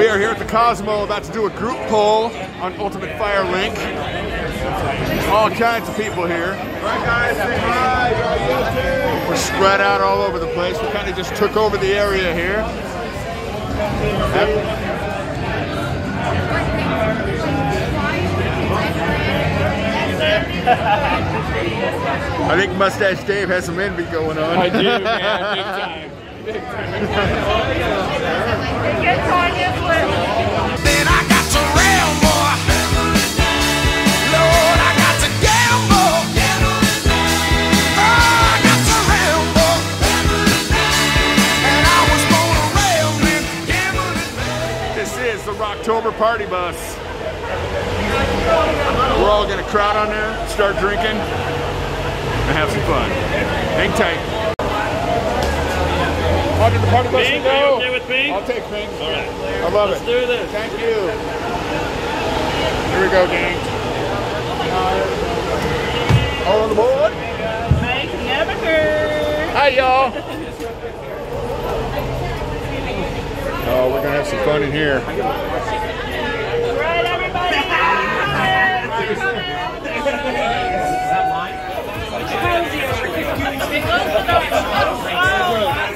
We are here at the Cosmo about to do a group poll on Ultimate Fire Link. All kinds of people here. We're spread out all over the place. We kind of just took over the area here. I think Mustache Dave has some envy going on. I do, man, big time. This is the Rocktober Party Bus. We're all gonna crowd on there, start drinking, and have some fun. Hang tight. On to the party bus we Pink, go. you okay with pink? I'll take pink. All right. I love Let's it. do this. Thank you. Here we go, gang. All on the board. Hi, y'all. Oh, we're gonna have some fun in here. Right, everybody.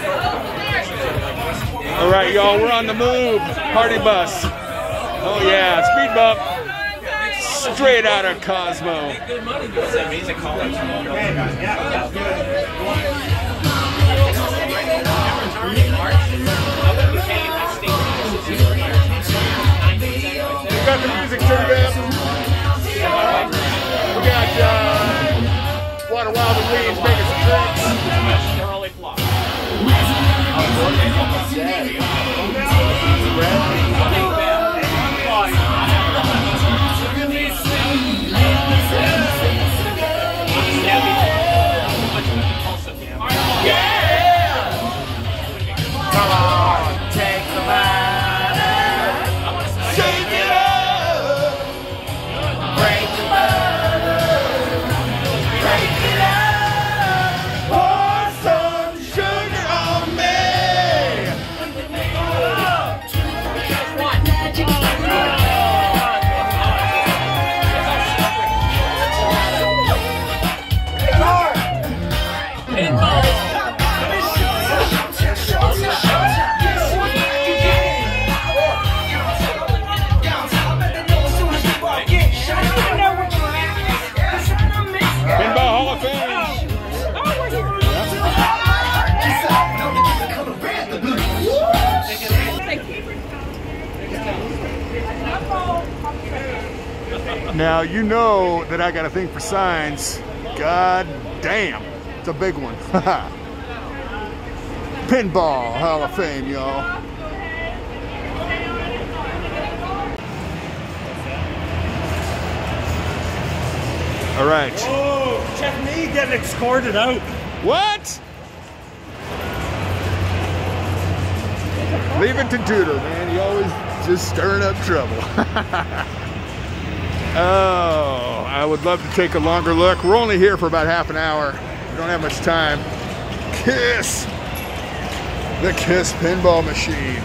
All right, y'all, we're on the move. Party bus. Oh yeah, speed bump. Straight out of Cosmo. We got the music turned up. We got uh, Water Wild and Weeds making some drinks. Come Now you know that I got a thing for signs. God damn, it's a big one. Pinball Hall of Fame, y'all. All right. Oh, check me getting escorted out. What? Leave it to Doodle, man. He always just stirring up trouble. oh, I would love to take a longer look. We're only here for about half an hour. We don't have much time. Kiss! The Kiss pinball machine.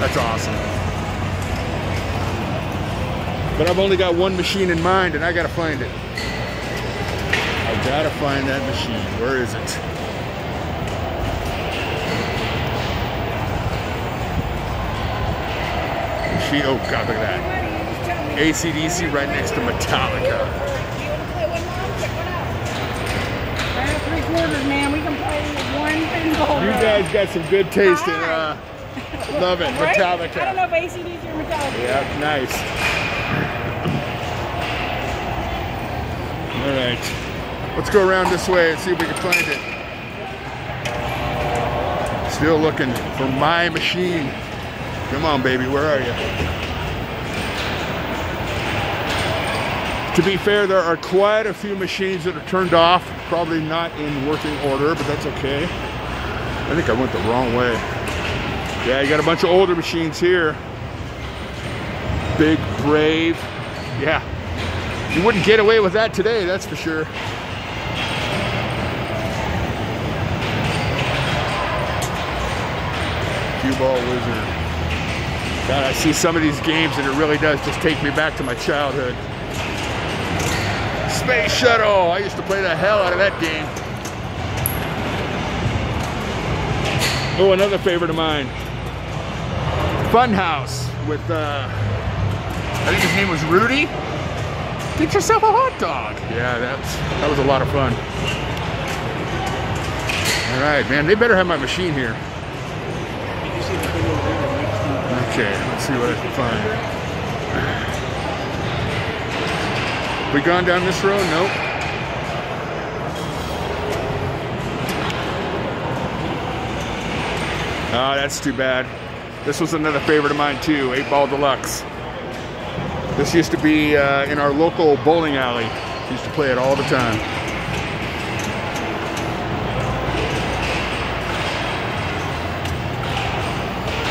That's awesome. But I've only got one machine in mind and I gotta find it. I gotta find that machine. Where is it? Machine. Oh God, look at that. ACDC right next to Metallica. Three quarters, man. We can play one pinball. You guys got some good taste in. Uh, love it, Right? Metallica. I don't know if ACDC or Metallica. Yeah, nice. All right. Let's go around this way and see if we can find it. Still looking for my machine. Come on, baby, where are you? To be fair, there are quite a few machines that are turned off, probably not in working order, but that's okay. I think I went the wrong way. Yeah, you got a bunch of older machines here. Big Brave. Yeah. You wouldn't get away with that today, that's for sure. Cue ball wizard. God, I see some of these games and it really does just take me back to my childhood. Space Shuttle. I used to play the hell out of that game. Oh, another favorite of mine. Funhouse with, uh, I think his name was Rudy. Get yourself a hot dog. Yeah, that's that was a lot of fun. All right, man. They better have my machine here. Okay, let's see what I can find. We gone down this road? Nope. Oh, that's too bad. This was another favorite of mine too, 8 Ball Deluxe. This used to be uh, in our local bowling alley. Used to play it all the time.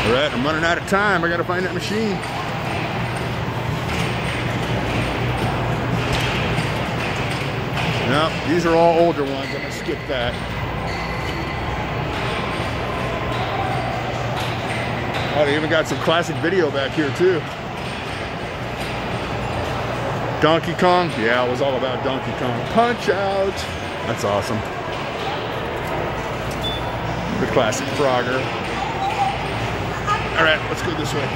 All right, I'm running out of time. I gotta find that machine. No, these are all older ones. I'm gonna skip that. Oh, they even got some classic video back here too. Donkey Kong? Yeah, it was all about Donkey Kong. Punch Out! That's awesome. The classic Frogger. All right, let's go this way.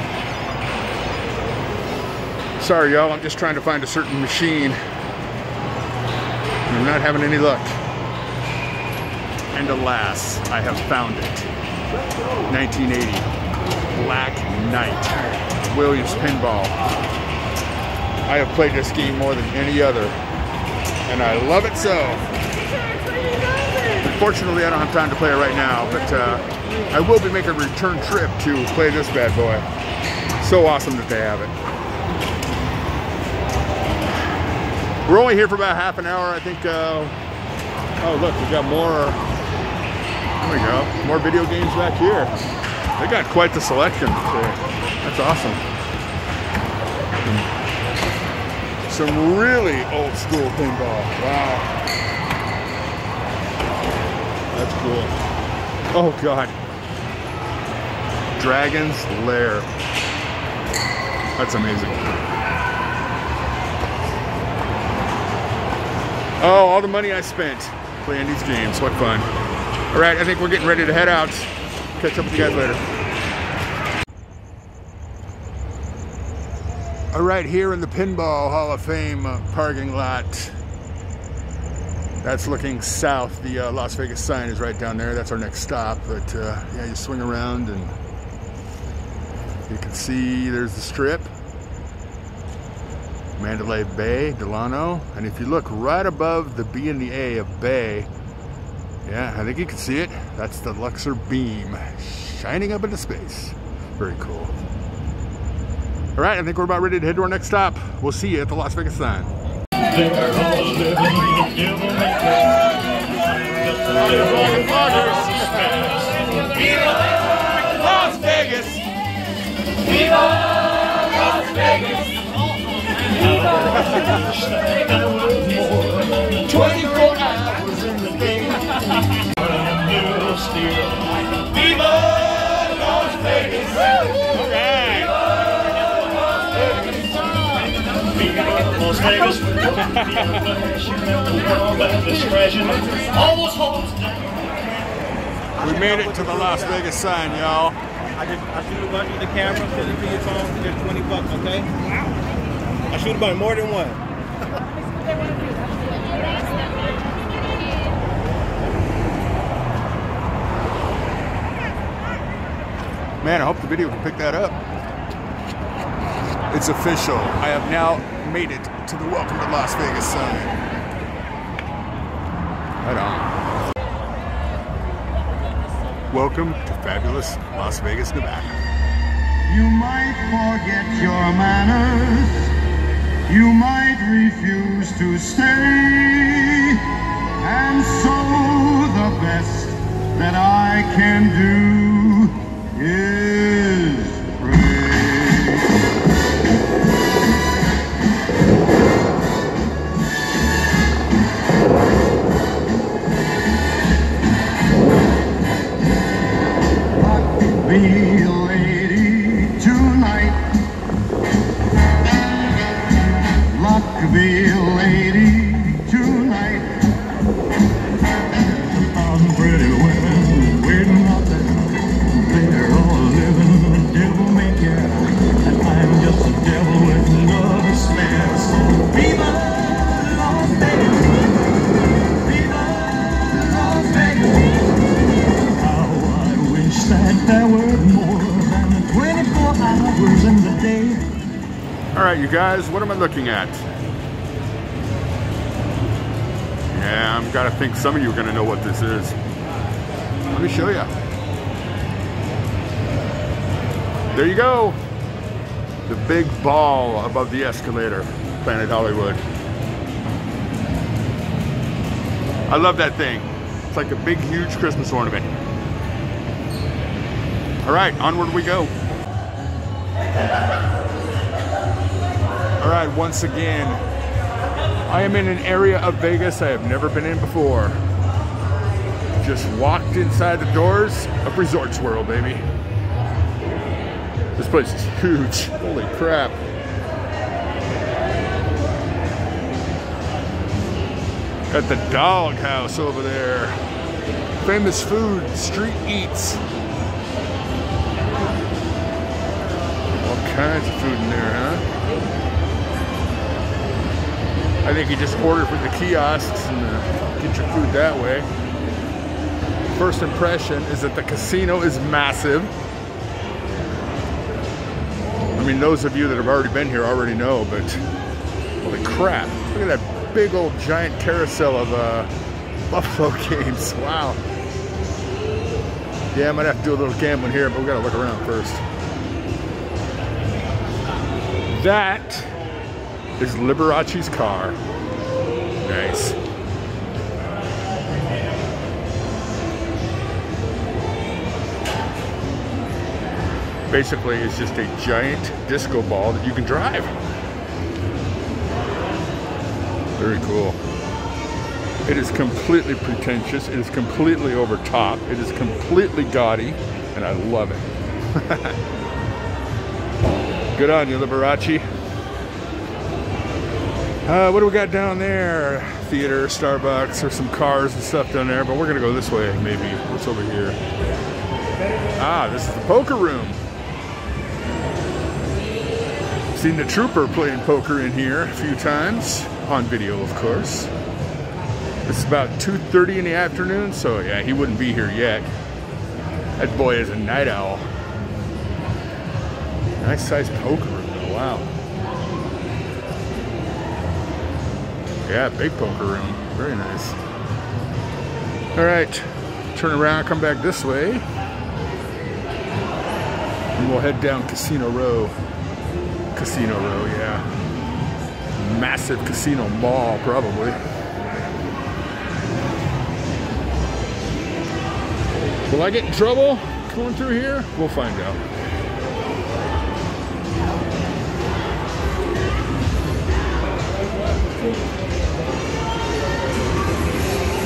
Sorry, y'all, I'm just trying to find a certain machine. Not having any luck. And alas, I have found it. 1980. Black Knight. Williams Pinball. I have played this game more than any other, and I love it so. Unfortunately, I don't have time to play it right now, but uh, I will be making a return trip to play this bad boy. So awesome that they have it. We're only here for about half an hour. I think, uh, oh look, we got more, there we go, more video games back here. They got quite the selection. That's awesome. Some really old school pinball. Wow. That's cool. Oh God. Dragon's Lair. That's amazing. Oh, all the money I spent playing these games. What fun. All right, I think we're getting ready to head out. Catch up with you guys later. All right, here in the Pinball Hall of Fame uh, parking lot. That's looking south. The uh, Las Vegas sign is right down there. That's our next stop. But uh, yeah, you swing around and you can see there's the strip. Mandalay Bay, Delano. And if you look right above the B and the A of Bay, yeah, I think you can see it. That's the Luxor beam shining up into space. Very cool. All right, I think we're about ready to head to our next stop. We'll see you at the Las Vegas sign. Las Las Vegas. Almost home. We made it to the Las Vegas sign, y'all. I just I shoot a bunch of the camera, send it to your phone, get 20 bucks, okay? I shoot about more than one. Man, I hope the video can pick that up. It's official. I have now made it to the Welcome to Las Vegas sign. Right on. Welcome to fabulous Las Vegas, Nevada. You might forget your manners. You might refuse to stay. And so the best that I can do is All right, you guys, what am I looking at? Yeah, I'm gotta think some of you are gonna know what this is. Let me show you. There you go. The big ball above the escalator, Planet Hollywood. I love that thing. It's like a big, huge Christmas ornament. All right, onward we go. All right, once again, I am in an area of Vegas I have never been in before. Just walked inside the doors of Resorts World, baby. This place is huge. Holy crap. Got the doghouse over there. Famous food, street eats. Kinds of food in there, huh? I think you just order from the kiosks and uh, get your food that way. First impression is that the casino is massive. I mean, those of you that have already been here already know, but holy crap. Look at that big old giant carousel of uh, Buffalo games. Wow. Yeah, I might have to do a little gambling here, but we gotta look around first. That is Liberace's car. Nice. Basically, it's just a giant disco ball that you can drive. Very cool. It is completely pretentious. It is completely over top. It is completely gaudy, and I love it. Good on you, Liberace. Uh, what do we got down there? Theater, Starbucks, or some cars and stuff down there, but we're gonna go this way, maybe. What's over here? Ah, this is the poker room. Seen the trooper playing poker in here a few times, on video, of course. It's about 2.30 in the afternoon, so yeah, he wouldn't be here yet. That boy is a night owl. Nice sized poker room, though, wow. Yeah, big poker room. Very nice. All right, turn around, come back this way. And we'll head down Casino Row. Casino Row, yeah. Massive casino mall, probably. Will I get in trouble going through here? We'll find out.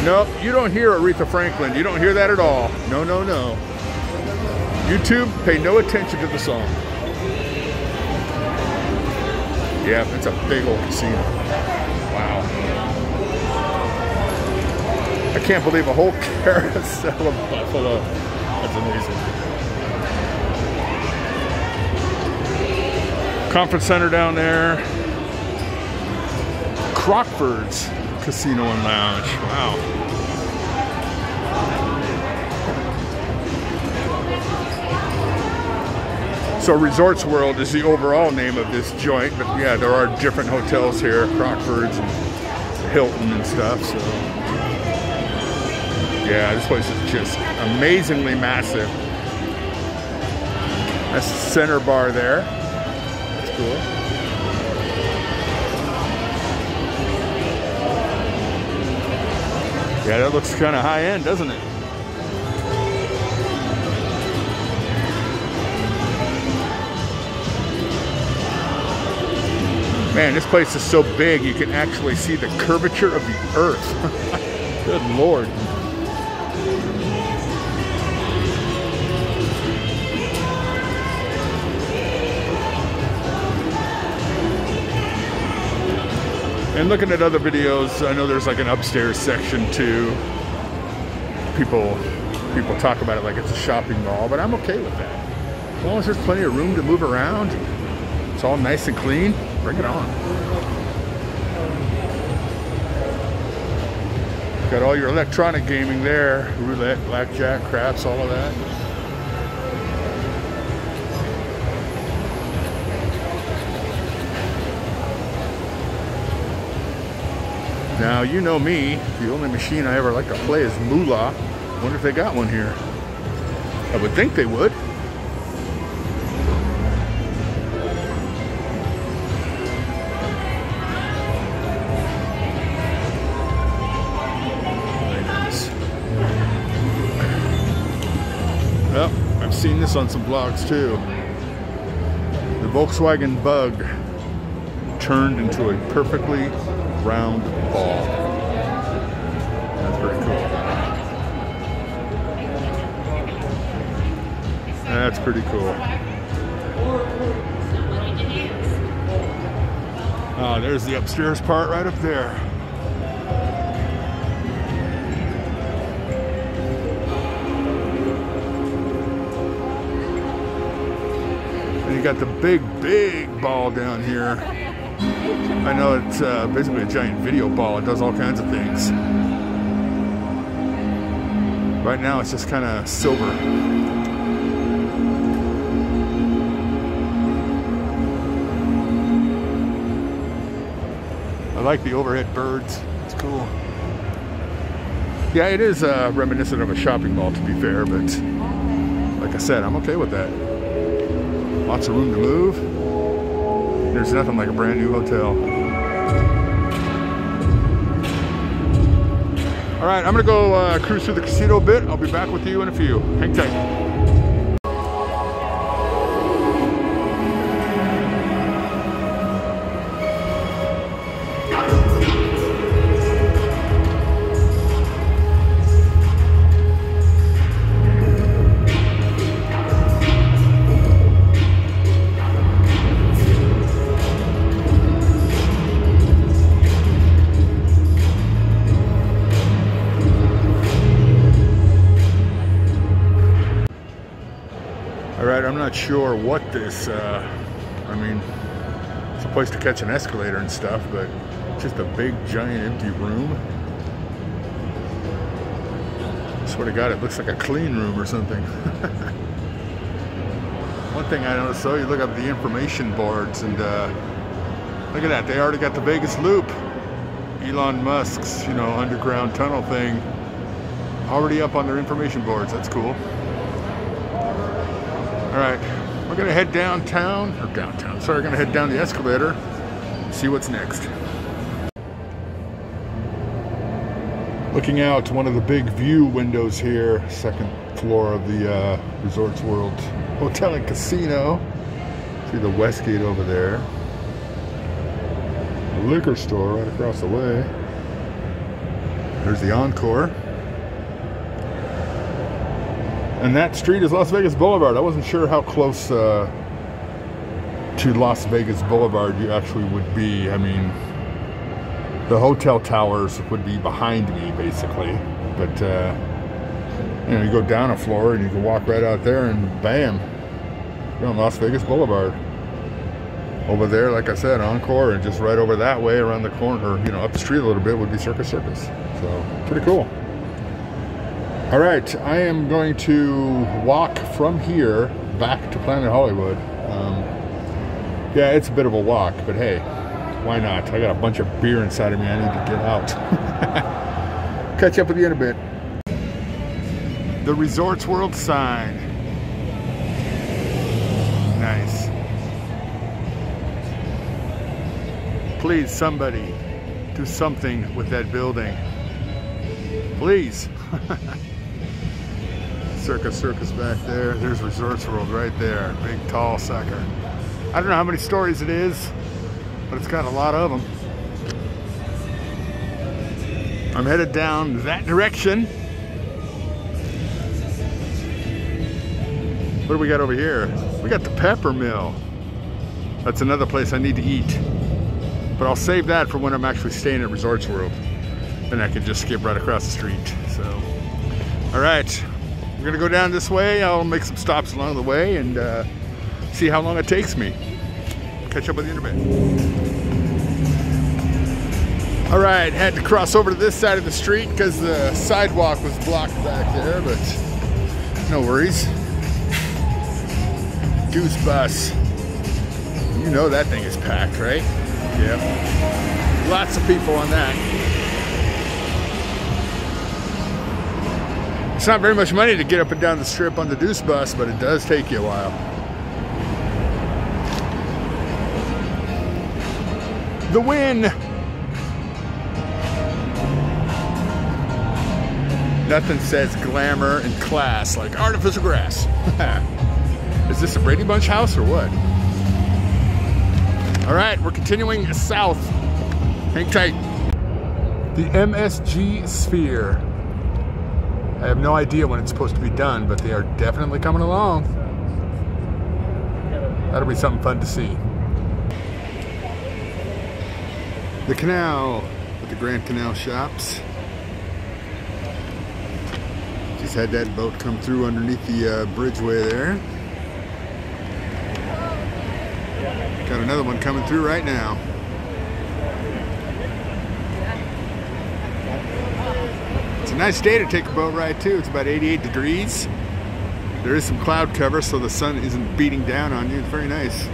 Nope, you don't hear Aretha Franklin. You don't hear that at all. No, no, no. YouTube, pay no attention to the song. Yeah, it's a big old casino. Wow. I can't believe a whole carousel of buffalo. That's amazing. Conference center down there. Crockford's Casino and Lounge. Wow. So Resorts World is the overall name of this joint, but yeah, there are different hotels here, Crockford's and Hilton and stuff. So yeah, this place is just amazingly massive. That's the center bar there. That's cool. Yeah, that looks kind of high end, doesn't it? Man, this place is so big you can actually see the curvature of the earth. Good lord. And looking at other videos, I know there's like an upstairs section too. People people talk about it like it's a shopping mall, but I'm okay with that. As long as there's plenty of room to move around, it's all nice and clean, bring it on. Got all your electronic gaming there, roulette, blackjack, craps, all of that. Now, you know me, the only machine I ever like to play is Moolah. Wonder if they got one here. I would think they would. I've seen this on some blogs too. The Volkswagen Bug turned into a perfectly round ball. That's pretty cool. That's pretty cool. Oh, there's the upstairs part right up there. And you got the big, big ball down here. I know it's uh, basically a giant video ball. It does all kinds of things. Right now it's just kind of silver. I like the overhead birds. It's cool. Yeah, it is uh, reminiscent of a shopping mall to be fair, but like I said, I'm okay with that. Lots of room to move. There's nothing like a brand new hotel. All right, I'm gonna go uh, cruise through the casino a bit. I'll be back with you in a few. Hang tight. What this, uh, I mean, it's a place to catch an escalator and stuff, but just a big, giant, empty room. Swear to God, it looks like a clean room or something. One thing I noticed though, you look up the information boards and uh, look at that, they already got the Vegas Loop. Elon Musk's, you know, underground tunnel thing already up on their information boards. That's cool. All right, we're gonna head downtown, or downtown, sorry, we're gonna head down the escalator, see what's next. Looking out to one of the big view windows here, second floor of the uh, Resorts World Hotel and Casino. See the Westgate over there. A liquor store right across the way. There's the Encore. And that street is Las Vegas Boulevard. I wasn't sure how close uh, to Las Vegas Boulevard you actually would be. I mean, the hotel towers would be behind me, basically. But, uh, you know, you go down a floor and you can walk right out there and bam, you're on Las Vegas Boulevard. Over there, like I said, Encore, and just right over that way around the corner, you know, up the street a little bit would be Circus Circus. So, pretty cool. All right, I am going to walk from here back to Planet Hollywood. Um, yeah, it's a bit of a walk, but hey, why not? I got a bunch of beer inside of me. I need to get out. Catch up with you in a bit. The Resorts World sign. Nice. Please, somebody, do something with that building. Please. Circus Circus back there. There's Resorts World right there. Big tall sucker. I don't know how many stories it is, but it's got a lot of them. I'm headed down that direction. What do we got over here? We got the Pepper Mill. That's another place I need to eat. But I'll save that for when I'm actually staying at Resorts World. Then I can just skip right across the street. So, all right, we're gonna go down this way. I'll make some stops along the way and uh, see how long it takes me. Catch up with you in a bit. All right, had to cross over to this side of the street because the sidewalk was blocked back there, but no worries. Deuce bus. You know that thing is packed, right? Yep. Lots of people on that. It's not very much money to get up and down the strip on the Deuce bus, but it does take you a while. The Wynn. Nothing says glamour and class like artificial grass. Is this a Brady Bunch house or what? All right, we're continuing south. Hang tight. The MSG Sphere. I have no idea when it's supposed to be done, but they are definitely coming along. That'll be something fun to see. The canal with the Grand Canal shops. Just had that boat come through underneath the uh, bridgeway there. Got another one coming through right now. A nice day to take a boat ride too. It's about 88 degrees. There is some cloud cover so the sun isn't beating down on you. It's very nice.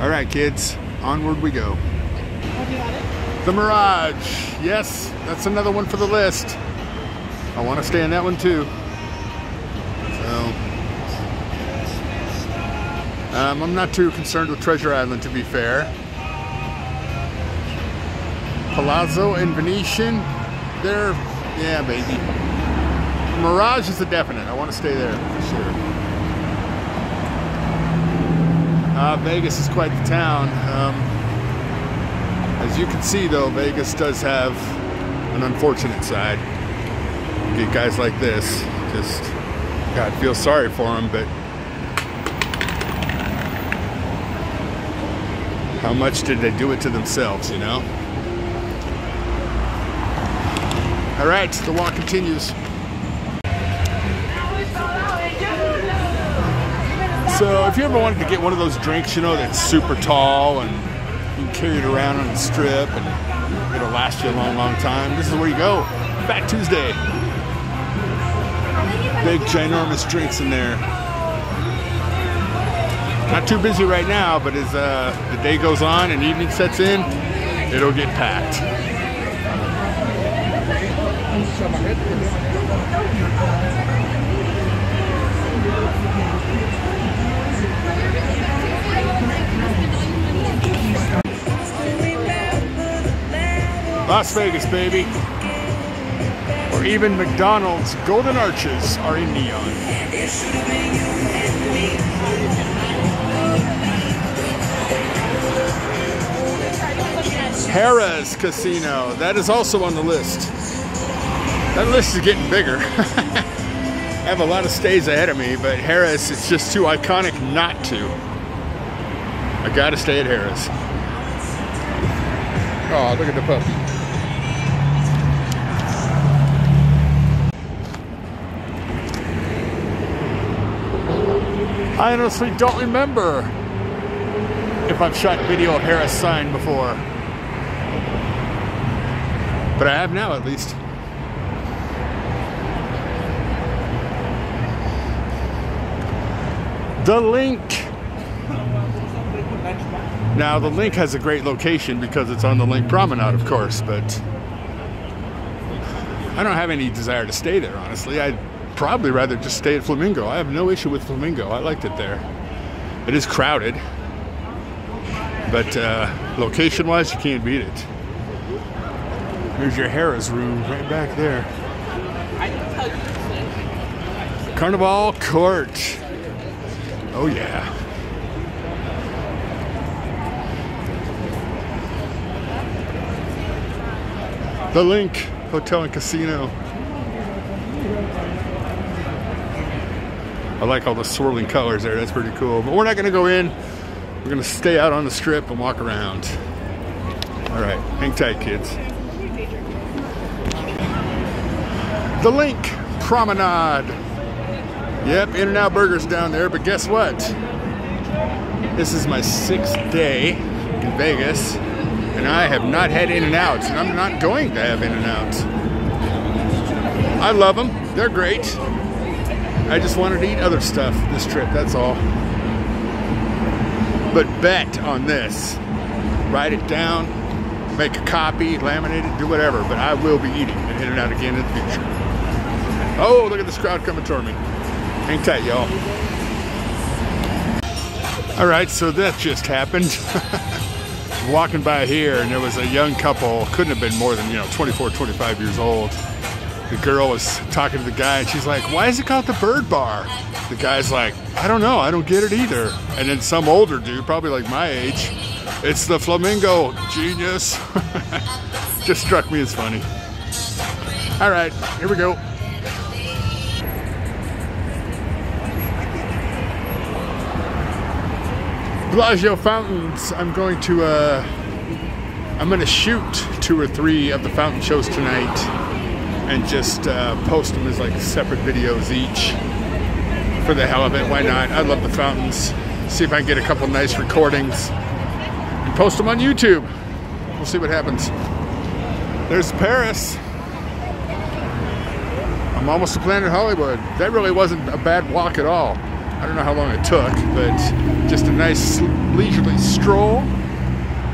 All right, kids, onward we go. The Mirage. Yes, that's another one for the list. I want to stay in that one too. So, um, I'm not too concerned with Treasure Island, to be fair. Palazzo and Venetian, they're, yeah, baby. Mirage is a definite. I want to stay there for sure. Uh, Vegas is quite the town. Um, as you can see, though, Vegas does have an unfortunate side. You get guys like this, just, God, feel sorry for them, but how much did they do it to themselves, you know? All right, the walk continues. So if you ever wanted to get one of those drinks, you know, that's super tall and you can carry it around on the strip and it'll last you a long, long time, this is where you go. Fat Tuesday. Big, ginormous drinks in there. Not too busy right now, but as uh, the day goes on and evening sets in, it'll get packed. Las Vegas, baby. Or even McDonald's golden arches are in neon. Harrah's Casino, that is also on the list. That list is getting bigger. I have a lot of stays ahead of me, but Harrah's, it's just too iconic not to. I gotta stay at Harrah's. Oh, look at the puppy. I honestly don't remember if I've shot video of Harrah's sign before. But I have now at least. The LINQ. Now, the LINQ has a great location because it's on the LINQ Promenade, of course, but I don't have any desire to stay there, honestly. I'd probably rather just stay at Flamingo. I have no issue with Flamingo. I liked it there. It is crowded, but uh, location-wise, you can't beat it. Here's your Harrah's room right back there. Carnival Court. Oh yeah. The LINQ Hotel and Casino. I like all the swirling colors there. That's pretty cool. But we're not going to go in. We're going to stay out on the strip and walk around. All right, hang tight, kids. The LINQ Promenade. Yep, In N Out Burgers down there, but guess what? This is my sixth day in Vegas, and I have not had In N Out, and I'm not going to have In N Out. I love them, they're great. I just wanted to eat other stuff this trip, that's all. But bet on this. Write it down, make a copy, laminate it, do whatever. But I will be eating at In-N-Out again in the future. Oh, look at this crowd coming toward me. Hang tight, y'all. All right, so that just happened. Walking by here, and there was a young couple, couldn't have been more than, you know, 24, 25 years old. The girl was talking to the guy, and she's like, Why is it called the Bird Bar? The guy's like, I don't know, I don't get it either. And then some older dude, probably like my age, it's the Flamingo, genius. just struck me as funny. All right, here we go. Bellagio fountains. I'm going to uh, I'm going to shoot two or three of the fountain shows tonight, and just uh, post them as like separate videos each. For the hell of it, why not? I love the fountains. See if I can get a couple nice recordings and post them on YouTube. We'll see what happens. There's Paris. I'm almost to Planet Hollywood. That really wasn't a bad walk at all. I don't know how long it took, but just a nice leisurely stroll.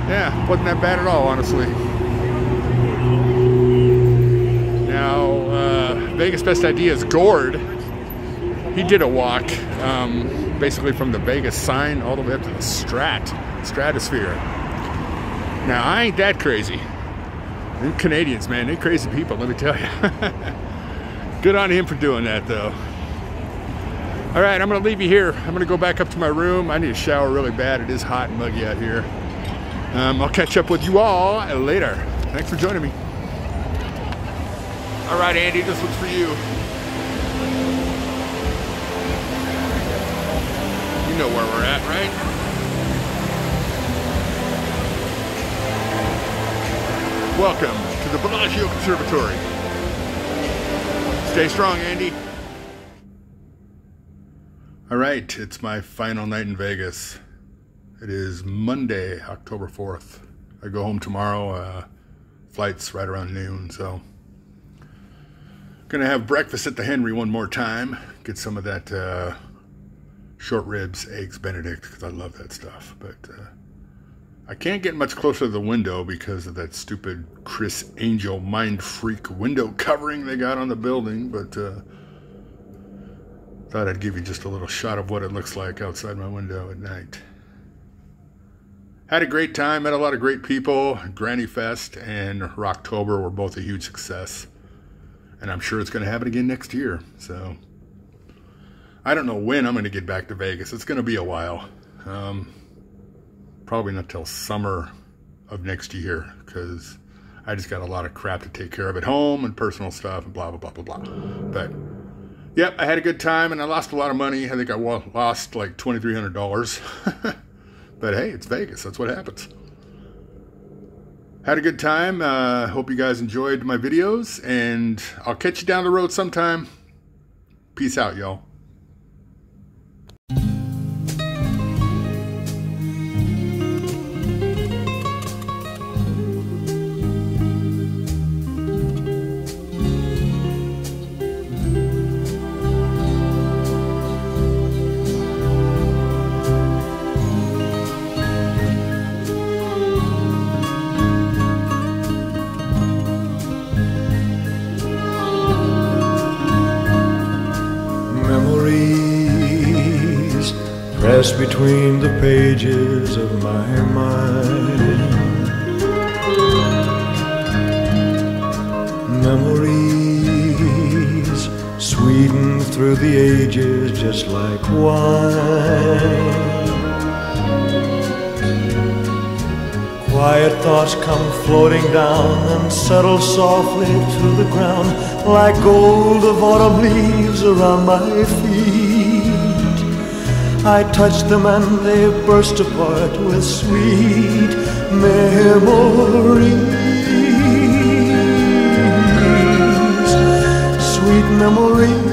Yeah, wasn't that bad at all, honestly. Now, uh, Vegas Best Ideas, Gord, he did a walk um, basically from the Vegas sign all the way up to the Strat, Stratosphere. Now, I ain't that crazy. Them Canadians, man, they crazy people, let me tell you. Good on him for doing that, though. All right, I'm gonna leave you here. I'm gonna go back up to my room. I need a shower really bad. It is hot and muggy out here. Um, I'll catch up with you all later. Thanks for joining me. All right, Andy, this one's for you. You know where we're at, right? Welcome to the Bellagio Conservatory. Stay strong, Andy. All right, it's my final night in Vegas. It is Monday, October 4th. I go home tomorrow. Uh, flight's right around noon, so. Gonna have breakfast at the Henry one more time. Get some of that uh, short ribs, eggs Benedict, because I love that stuff. But uh, I can't get much closer to the window because of that stupid Criss Angel mind freak window covering they got on the building. But uh, thought I'd give you just a little shot of what it looks like outside my window at night. Had a great time, met a lot of great people. Granny Fest and Rocktober were both a huge success. And I'm sure it's going to happen again next year. So I don't know when I'm going to get back to Vegas. It's going to be a while. Um, probably not till summer of next year because I just got a lot of crap to take care of at home and personal stuff and blah, blah, blah, blah, blah. But Yep, I had a good time and I lost a lot of money. I think I lost like $2,300. but hey, it's Vegas. That's what happens. Had a good time. Uh, hope you guys enjoyed my videos and I'll catch you down the road sometime. Peace out, y'all. Press between the pages of my mind. Memories sweeten through the ages just like wine. Quiet thoughts come floating down and settle softly to the ground like gold of autumn leaves around my feet. I touch them and they burst apart with sweet memories. Sweet memories